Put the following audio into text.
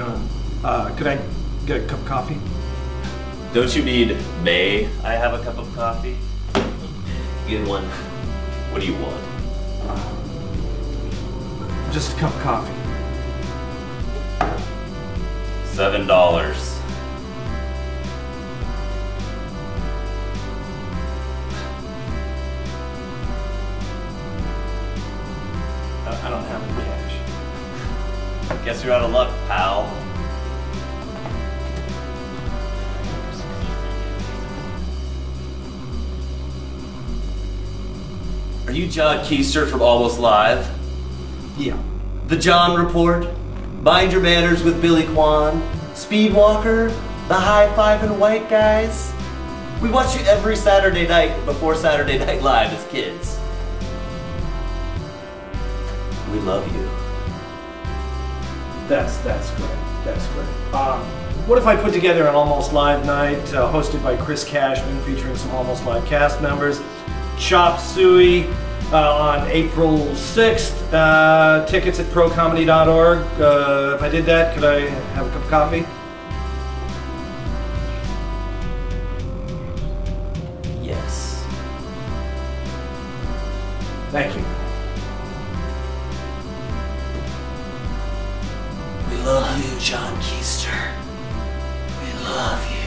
Uh, could I get a cup of coffee? Don't you need may I have a cup of coffee? Get one. What do you want? Just a cup of coffee. Seven dollars. I don't have any cash. Guess you're out of luck, pal. Are you John Keister from Almost Live? Yeah. The John Report? Mind Your Manners with Billy Quan? Speedwalker? The High Five and White Guys? We watched you every Saturday night before Saturday Night Live as kids. We love you. That's that's great. That's great. Um, what if I put together an almost live night uh, hosted by Chris Cashman, featuring some almost live cast members, Chop Suey uh, on April 6th. Uh, tickets at prokomedy.org. Uh, if I did that, could I have a cup of coffee? Yes. Thank you. John Keister. We love